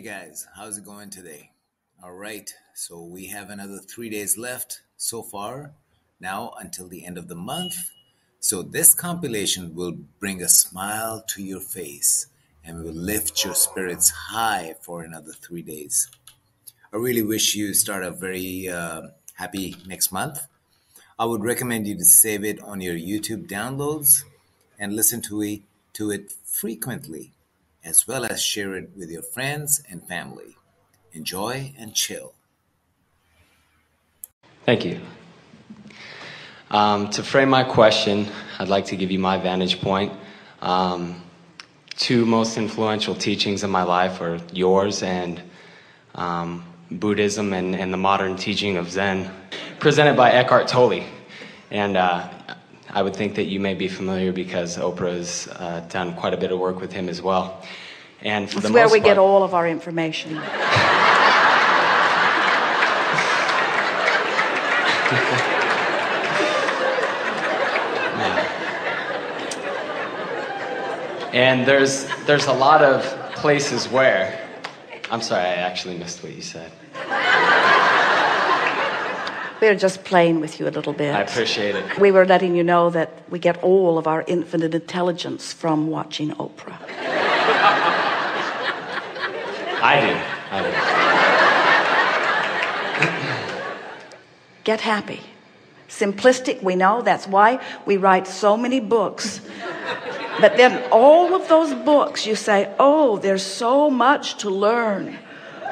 guys, how's it going today? All right, so we have another three days left so far, now until the end of the month. So, this compilation will bring a smile to your face and will lift your spirits high for another three days. I really wish you start a very uh, happy next month. I would recommend you to save it on your YouTube downloads and listen to it, to it frequently as well as share it with your friends and family. Enjoy and chill. Thank you. Um, to frame my question, I'd like to give you my vantage point. Um, two most influential teachings in my life are yours and um, Buddhism and, and, the modern teaching of Zen, presented by Eckhart Tolle. And uh, I would think that you may be familiar because Oprah has uh, done quite a bit of work with him as well. And for That's where we part, get all of our information. And there's there's a lot of places where I'm sorry, I actually missed what you said. We're just playing with you a little bit. I appreciate it. We were letting you know that we get all of our infinite intelligence from watching Oprah. I do. I do. Get happy. Simplistic, we know. That's why we write so many books. But then all of those books, you say, oh, there's so much to learn.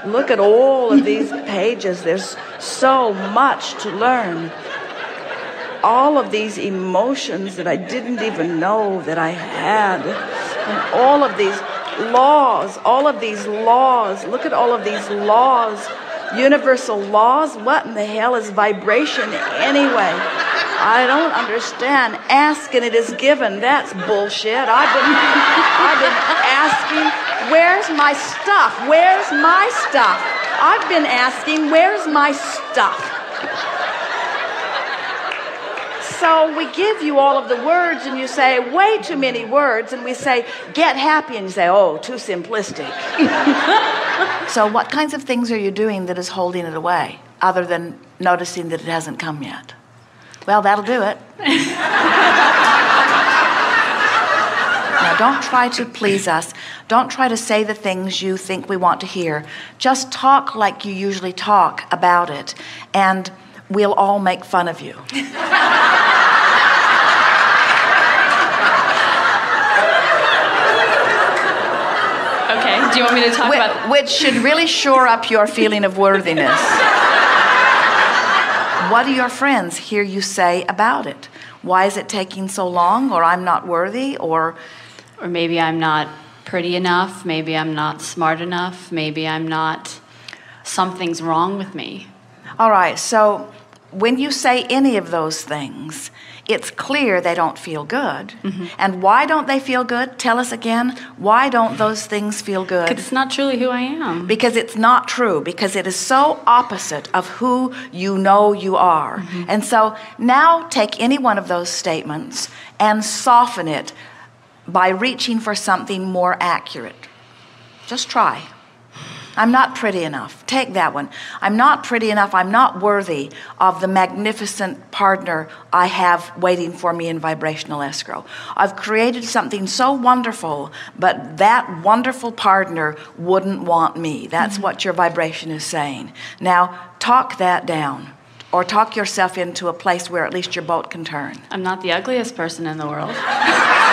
Look at all of these pages. There's so much to learn. All of these emotions that I didn't even know that I had. And all of these laws, all of these laws. Look at all of these laws. Universal laws? What in the hell is vibration anyway? I don't understand. Ask and it is given. That's bullshit. I've been, I've been asking, where's my stuff? Where's my stuff? I've been asking, where's my stuff? So we give you all of the words, and you say, way too many words, and we say, get happy, and you say, oh, too simplistic. so, what kinds of things are you doing that is holding it away, other than noticing that it hasn't come yet? Well, that'll do it. now, don't try to please us. Don't try to say the things you think we want to hear. Just talk like you usually talk about it, and we'll all make fun of you. Okay, do you want me to talk which, about which should really shore up your feeling of worthiness? what do your friends hear you say about it? Why is it taking so long? Or I'm not worthy? Or or maybe I'm not pretty enough, maybe I'm not smart enough, maybe I'm not something's wrong with me. All right. So when you say any of those things, it's clear they don't feel good. Mm-hmm. And why don't they feel good? Tell us again. Why don't those things feel good? Because it's not truly who I am. Because it's not true. Because it is so opposite of who you know you are. Mm-hmm. And so now take any one of those statements and soften it by reaching for something more accurate. Just try. I'm not pretty enough. Take that one. I'm not pretty enough. I'm not worthy of the magnificent partner I have waiting for me in vibrational escrow. I've created something so wonderful, but that wonderful partner wouldn't want me. That's mm-hmm. what your vibration is saying. Now, talk that down. Or talk yourself into a place where at least your boat can turn. I'm not the ugliest person in the world.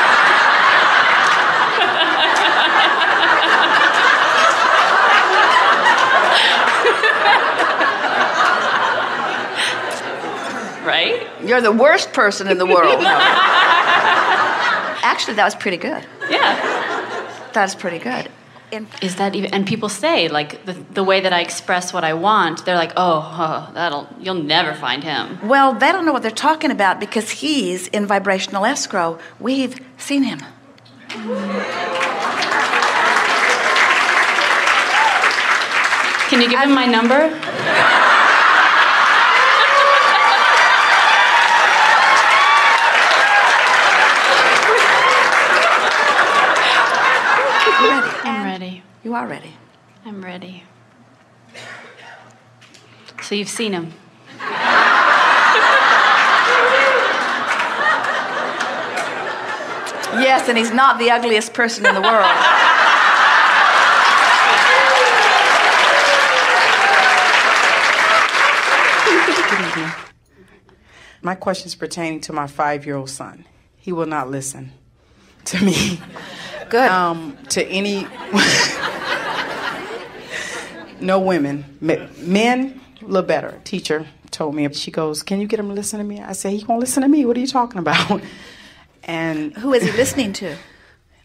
right? You're the worst person in the world. Actually, that was pretty good. Yeah. That's pretty good. is that even and people say like the, the way that i express what i want they're like oh, oh that'll you'll never find him well they don't know what they're talking about because he's in vibrational escrow we've seen him can you give him my number You are ready. I'm ready. So you've seen him. Yes, and he's not the ugliest person in the world. My question is pertaining to my five year old son. He will not listen to me. Good. Um, to any. No women. Men, a little better. Teacher told me, if she goes, Can you get him to listen to me? I said, He won't listen to me. What are you talking about? And Who is he listening to?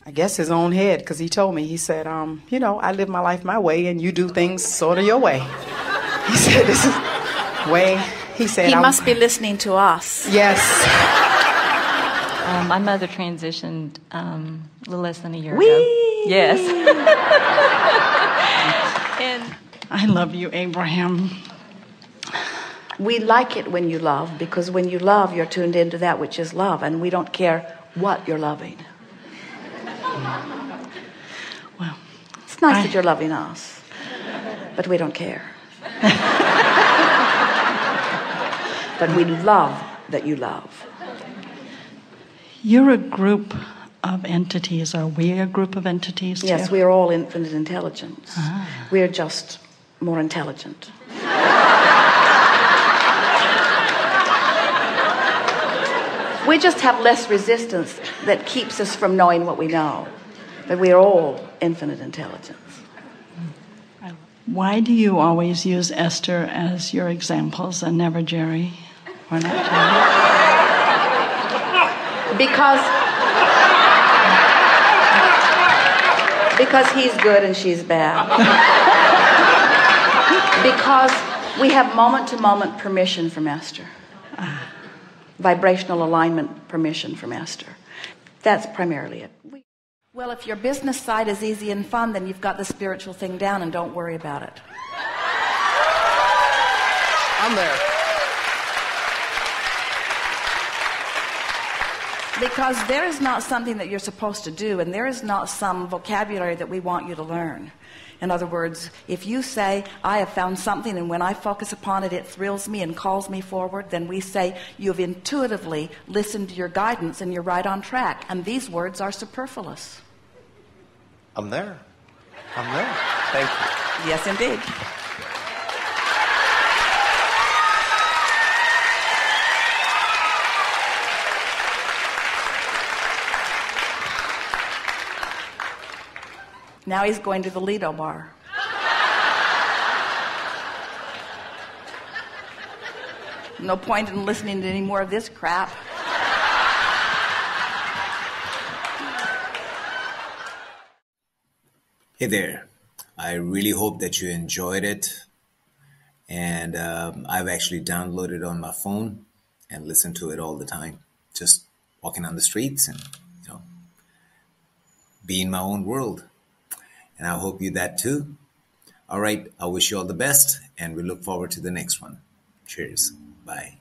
I guess his own head, because he told me, he said, um, You know, I live my life my way, and you do things sort of your way. He said, This is way. He said, He I- must be listening to us. Yes. Um, my mother transitioned um, a little less than a year Whee! ago. Yes. I love you, Abraham. We like it when you love because when you love, you're tuned into that which is love, and we don't care what you're loving. Well, It's nice I- that you're loving us, but we don't care. but we love that you love. You're a group of entities. Are we a group of entities? Too? Yes, we are all infinite intelligence. Ah. We are just more intelligent. we just have less resistance that keeps us from knowing what we know. But we are all infinite intelligence. Why do you always use Esther as your examples and never Jerry? Or not Jerry? Because because he's good and she's bad. because we have moment to moment permission from Esther. Vibrational alignment permission from Esther. That's primarily it. Well, if your business side is easy and fun, then you've got the spiritual thing down and don't worry about it. I'm there. Because there is not something that you're supposed to do, and there is not some vocabulary that we want you to learn. In other words, if you say, I have found something, and when I focus upon it, it thrills me and calls me forward, then we say, You have intuitively listened to your guidance and you're right on track. And these words are superfluous. I'm there. I'm there. Thank you. Yes, indeed. Now he's going to the Lido bar. No point in listening to any more of this crap. Hey there. I really hope that you enjoyed it. And um, I've actually downloaded it on my phone and listen to it all the time. Just walking on the streets and, you know, be in my own world. And I hope you that too. All right. I wish you all the best and we look forward to the next one. Cheers. Bye.